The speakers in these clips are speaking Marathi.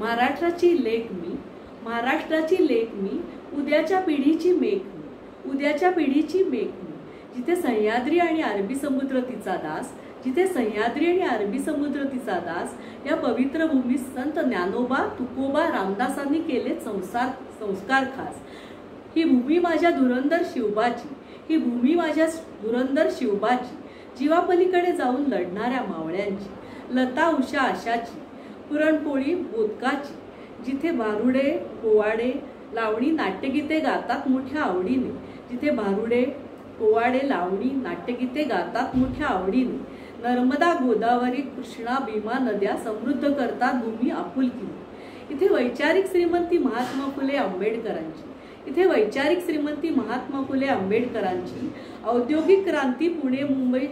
महाराष्ट्राची लेख मी महाराष्ट्राची लेख मी उद्याच्या पिढीची मेघ मी उद्याच्या पिढीची मेघ मी. जिथे सह्याद्री आणि अरबी समुद्र तिचा दास जिथे सह्याद्री आणि अरबी समुद्र तिचा दास या पवित्र भूमीत संत ज्ञानोबा तुकोबा रामदासांनी केले संसार संस्कार खास. ही भूमी माझ्या धुरंदर शिवबाची ही भूमी माझ्या धुरंदर शिवबाची जीवापलीकडे जाऊन लढणाऱ्या मावळ्यांची लता उषा आशाची पुरणपोळी बोदकाची जिथे भारुडे पोवाडे लावणी नाट्यगीते गातात मोठ्या आवडीने. जिथे भारुडे पोवाडे लावणी नाट्यगीते गातात मोठ्या आवडीने. नर्मदा गोदावरी कृष्णा भीमा नद्या समृद्ध करतात भूमी आपुलकीने इथे वैचारिक श्रीमंती महात्मा फुले आंबेडकरांची. इथे वैचारिक श्रीमंती महात्मा फुले आंबेडकरांची. औद्योगिक क्रांती पुणे मुंबई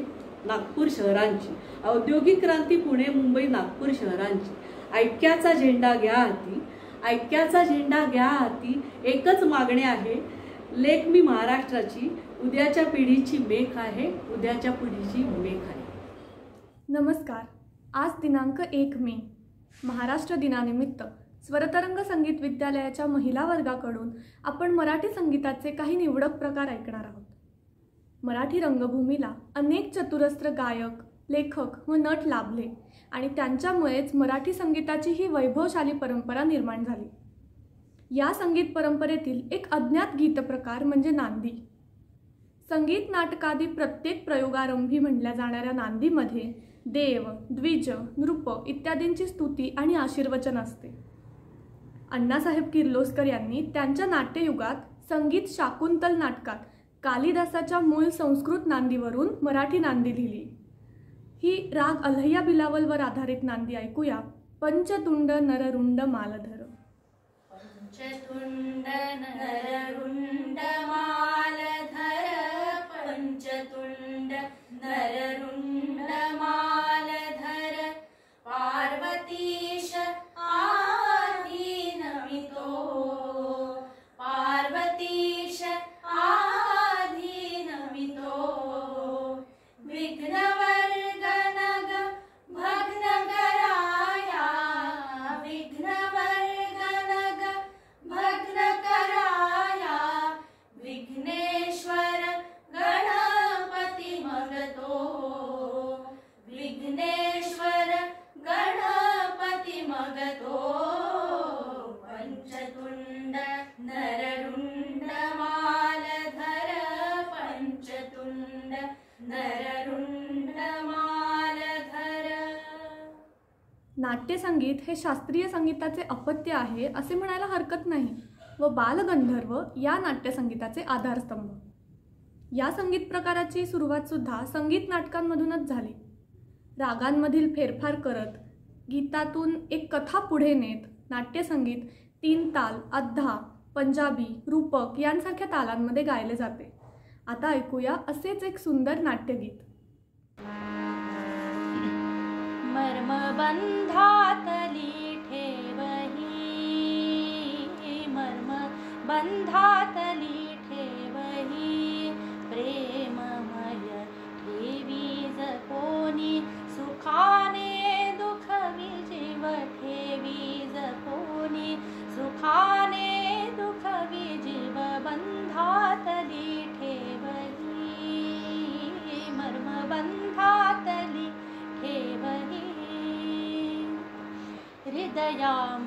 नागपूर शहरांची. औद्योगिक क्रांती पुणे मुंबई नागपूर शहरांची. ऐक्याचा झेंडा घ्या हाती. ऐक्याचा झेंडा घ्या हाती. एकच मागणे आहे. लेख मी महाराष्ट्राची. उद्याच्या पिढीची मेख आहे. उद्याच्या पिढीची मेख आहे. नमस्कार. आज दिनांक एक मे. महाराष्ट्र दिनानिमित्त स्वरतरंग संगीत विद्यालयाच्या महिला वर्गाकडून आपण मराठी संगीताचे काही निवडक प्रकार ऐकणार आहोत. मराठी रंगभूमीला अनेक चतुरस्त्र गायक लेखक व नट लाभले आणि त्यांच्यामुळेच मराठी संगीताची ही वैभवशाली परंपरा निर्माण झाली. या संगीत परंपरेतील एक अज्ञात गीतप्रकार म्हणजे नांदी. संगीत नाटकादी प्रत्येक प्रयोगारंभी म्हणल्या जाणाऱ्या नांदीमध्ये देव द्विज नृप इत्यादींची स्तुती आणि आशीर्वचन असते. अण्णासाहेब किर्लोस्कर यांनी त्यांच्या नाट्ययुगात संगीत शाकुंतल नाटकात कालिदासाच्या मूळ संस्कृत नांदीवरून मराठी नांदी लिहिली. ही राग अल्हैया बिलावलवर आधारित नांदी ऐकूया. पंचतुंड नररुंड मालधर. पंचतुंड नररुंड मालधर. नाट्यसंगीत हे शास्त्रीय संगीताचे अपत्य आहे असे म्हणायला हरकत नाही व बालगंधर्व या नाट्यसंगीताचे आधारस्तंभ. या संगीत प्रकाराची सुरुवातसुद्धा संगीत नाटकांमधूनच झाली. रागांमधील फेरफार करत गीतातून एक कथा पुढे नेत नाट्यसंगीत तीन ताल अद्धा पंजाबी रूपक यांसारख्या तालांमध्ये गायले जाते. आता ऐकूया असेच एक सुंदर नाट्यगीत. मर्म बन्धा तलिवही मर्म बन्धालिवही प्रेमयी कोनि 要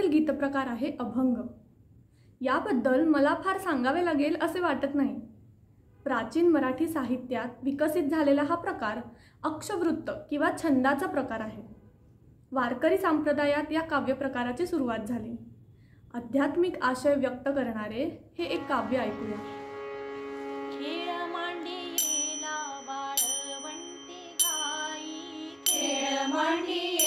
यापुढील गीतप्रकार आहे अभंग. याबद्दल मला फार सांगावे लागेल असे वाटत नाही. प्राचीन मराठी साहित्यात विकसित झालेला हा प्रकार अक्षवृत्त किंवा छंदाचा प्रकार आहे. वारकरी संप्रदायात या काव्यप्रकाराची सुरुवात झाली. आध्यात्मिक आशय व्यक्त करणारे हे एक काव्य ऐकूया. खेळ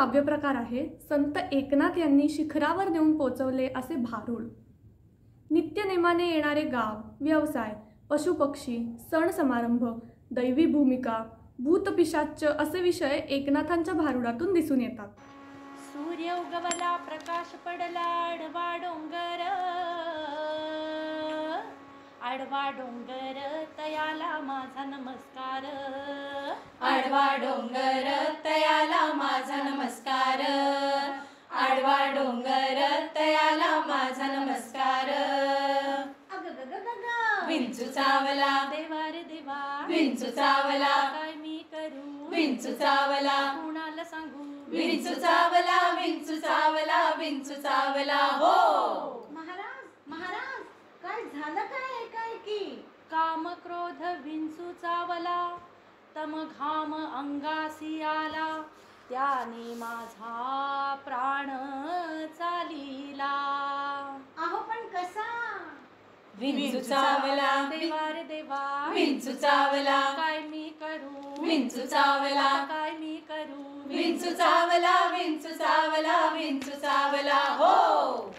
काव्यप्रकार आहे संत एकनाथ यांनी शिखरावर नेऊन पोचवले असे भारूड. नित्यनेमाने येणारे गाव व्यवसाय पशुपक्षी सण समारंभ दैवी भूमिका भूतपिशाच्च असे विषय एकनाथांच्या भारुडातून दिसून येतात. सूर्य उगवला प्रकाश पडला डोंगर. आडवा डोंगर तयाला माझा नमस्कार. आडवा डोंगर तयाला माझा नमस्कार. आडवा डोंगर तयाला माझा नमस्कार. विंचू चावला. देवा रे देवा. विंचू चावला. काय मी करू? विंचू चावला. कुणाला सांगू? विंचू चावला विंचू चावला विंचू चावला. हो. झालं काय काय की काम क्रोध विंचू चावला. तम घाम अंगासी आला. त्याने माझा प्राण चालिला. अहो पण कसा? विंचू चावला. देवा रे देवा. विंचू चावला. काय मी करू? विंचू चावला. काय मी करू? विंचू चावला. विंचू चावला. विंचू चावला. हो.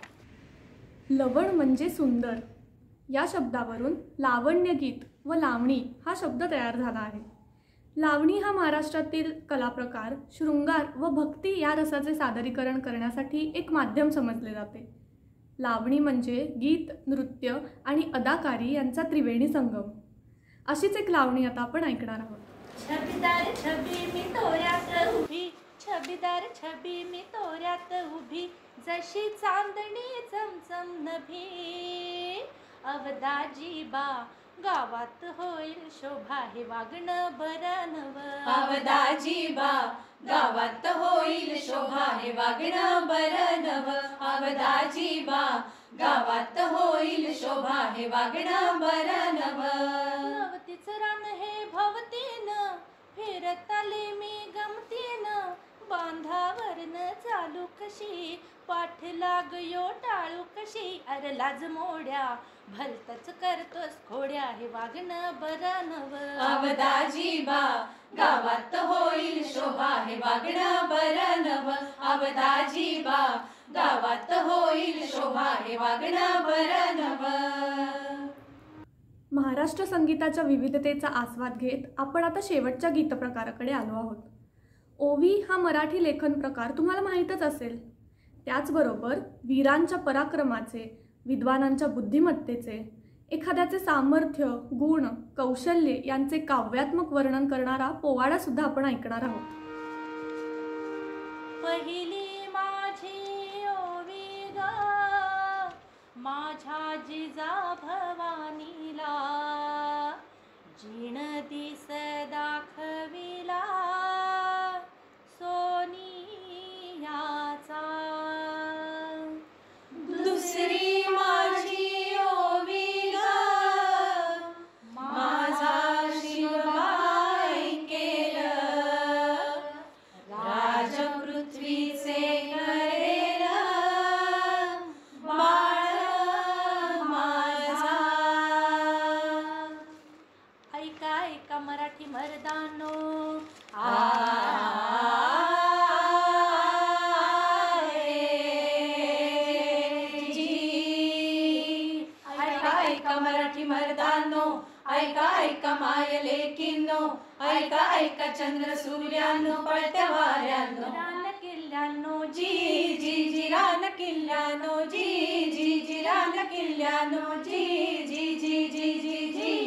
लवण म्हणजे सुंदर. या शब्दावरून लावण्य गीत व लावणी हा शब्द तयार झाला आहे. लावणी हा महाराष्ट्रातील कलाप्रकार शृंगार व भक्ती या रसाचे सादरीकरण करण्यासाठी एक माध्यम समजले जाते. लावणी म्हणजे गीत नृत्य आणि अदाकारी यांचा त्रिवेणी संगम. अशीच एक लावणी आता आपण ऐकणार आहोत. छबीदार छबी मी तोऱ्यात उभी छबीदार छबी मी तोऱ्यात उभी जशी चांदणी चमचम नभी. अवदाजी बा गावात होईल शोभा हे वागणं बरं नव अवदाजी बा गावात होईल शोभा हे वागणं बरं नव अवदाजी बा गावात होईल शोभा हे वागणं बरं नव नवतीच रान हे भवतीन फिरत आले मी गमतीन. बांधावरन चालू कशी पाठ लाग यो टाळू कशी? अर लाज मोड्या भलतच करतोस खोड्या हे वागणं बरं नव अवदाजी बा गावात होईल शोभा हे वागणं बरं नव अवदाजी बा गावात होईल शोभा हे वागणं बरं नव महाराष्ट्र संगीताच्या विविधतेचा आस्वाद घेत आपण आता शेवटच्या गीतप्रकाराकडे आलो आहोत. ओवी हा मराठी लेखन प्रकार तुम्हाला माहीतच असेल. त्याचबरोबर वीरांच्या पराक्रमाचे विद्वानांच्या बुद्धिमत्तेचे एखाद्याचे सामर्थ्य गुण कौशल्य यांचे काव्यात्मक वर्णन करणारा पोवाडा सुद्धा आपण ऐकणार आहोत. ऐका ऐका माय लेकीनो ऐका ऐका चंद्र सूर्यानो पळत्या वाऱ्यानो रान किल्ल्यांनो जी जी जी रान किल्ल्यानो जी जी जी रान किल्ल्यानो जी जी जी जी जी जी.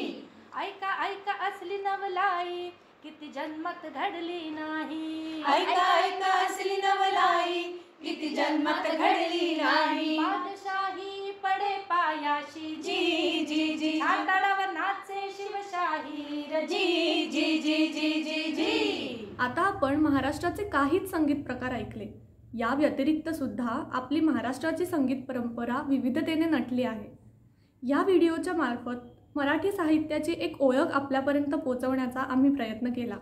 ऐका ऐका असली नवलाई किती जन्मात घडली नाही. ऐका ऐका असली नवलाई किती जन्मात घडली नाही. जी जी जी जी जी जी. आता आपण महाराष्ट्राचे काहीच संगीत प्रकार ऐकले. या व्यतिरिक्त सुद्धा आपली महाराष्ट्राची संगीत परंपरा विविधतेने नटली आहे. या व्हिडिओच्या मार्फत मराठी साहित्याची एक ओळख आपल्यापर्यंत पोहोचवण्याचा आम्ही प्रयत्न केला.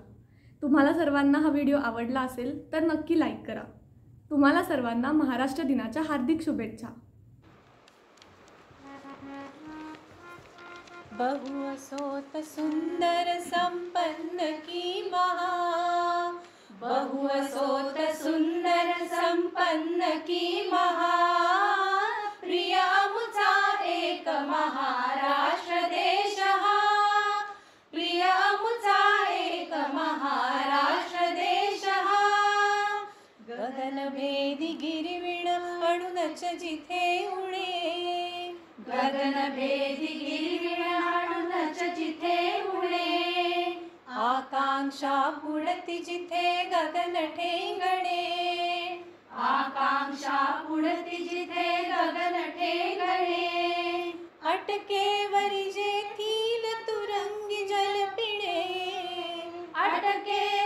तुम्हाला सर्वांना हा व्हिडिओ आवडला असेल तर नक्की लाईक करा. तुम्हाला सर्वांना महाराष्ट्र दिनाच्या हार्दिक शुभेच्छा. बहु असोत सुन्दर सम्पन्न की महा। बहु असोत सुन्दर सम्पन्न की महा प्रियामुचा एकमहाराष्ट्रदेशः प्रियामुचा एकमहाराष्ट्रदेशः गरलभेदी गिरिविण अणुनच जिथे उणे। गरलभेद भक्ती जिथे गगन ठेंगणे. आकांक्षा पुढती जिथे गगन ठेंगणे. जे जेथील तुरंगी जल पिणे अटके